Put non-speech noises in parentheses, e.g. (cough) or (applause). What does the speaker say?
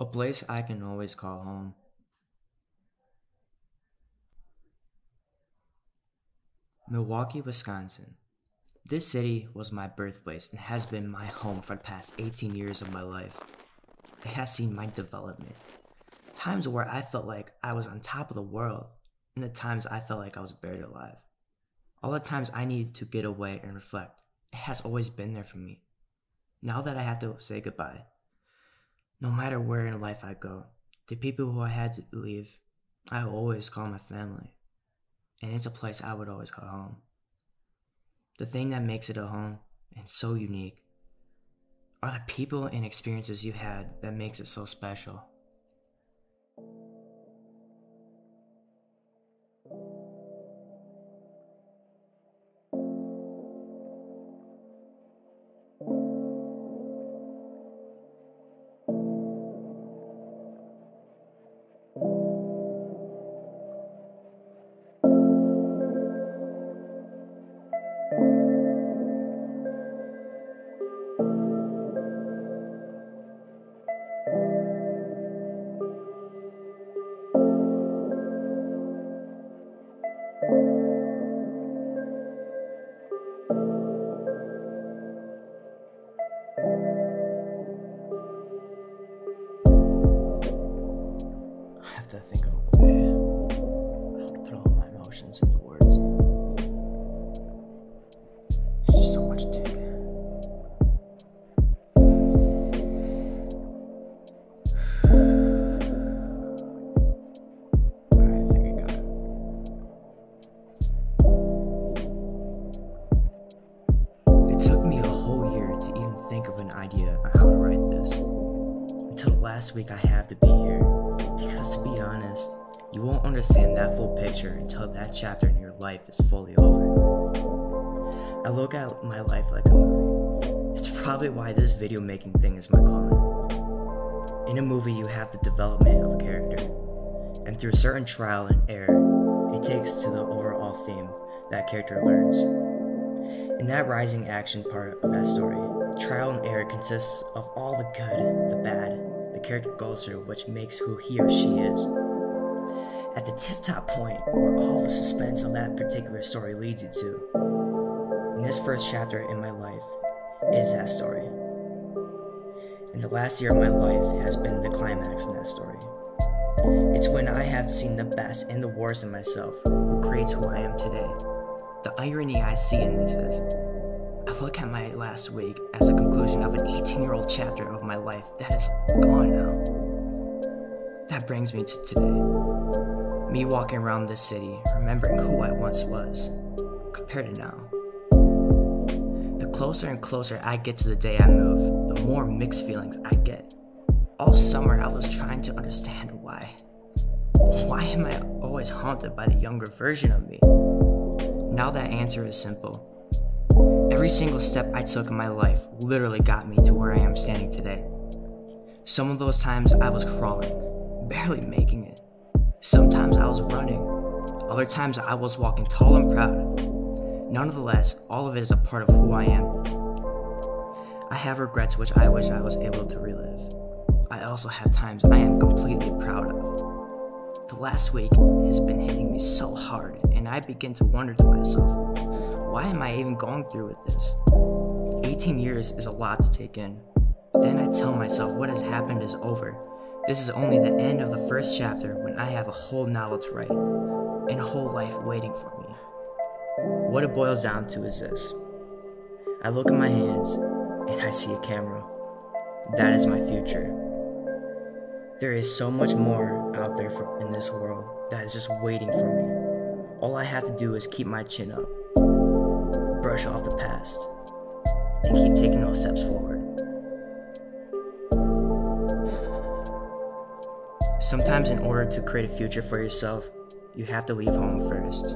A place I can always call home. Milwaukee, Wisconsin. This city was my birthplace and has been my home for the past 18 years of my life. It has seen my development. Times where I felt like I was on top of the world, and the times I felt like I was buried alive. All the times I needed to get away and reflect, it has always been there for me. Now that I have to say goodbye, no matter where in life I go, the people who I had to leave, I always call my family. And it's a place I would always call home. The thing that makes it a home and so unique are the people and experiences you had that makes it so special. Think of a way how to put all my emotions into words. It's just so much to take. (sighs) I think I got it. It took me a whole year to even think of an idea on how to write this. Until last week I have to be here. Because to be honest, you won't understand that full picture until that chapter in your life is fully over. I look at my life like a movie. It's probably why this video making thing is my calling. In a movie, you have the development of a character, and through certain trial and error, it takes to the overall theme that character learns. In that rising action part of that story, trial and error consists of all the good, the bad, the character goes through, which makes who he or she is. At the tip top point, where all the suspense of that particular story leads you to. In this first chapter in my life is that story. And the last year of my life has been the climax in that story. It's when I have seen the best and the worst in myself, who creates who I am today. The irony I see in this is, I look at my last week as a conclusion of an 18 year old chapter of my life that is gone now. That brings me to today. Me walking around this city, remembering who I once was, compared to now. The closer and closer I get to the day I move, the more mixed feelings I get. All summer I was trying to understand why. Why am I always haunted by the younger version of me? Now that answer is simple. Every single step I took in my life literally got me to where I am standing today. Some of those times I was crawling, barely making it. Sometimes I was running. Other times I was walking tall and proud. Nonetheless, all of it is a part of who I am. I have regrets which I wish I was able to relive. I also have times I am completely proud of. The last week has been hitting me so hard, and I begin to wonder to myself, why am I even going through with this? 18 years is a lot to take in. Then I tell myself what has happened is over. This is only the end of the first chapter when I have a whole novel to write, and a whole life waiting for me. What it boils down to is this I look at my hands, and I see a camera. That is my future. There is so much more out there for, in this world that is just waiting for me. All I have to do is keep my chin up, brush off the past, and keep taking those steps forward. Sometimes, in order to create a future for yourself, you have to leave home first.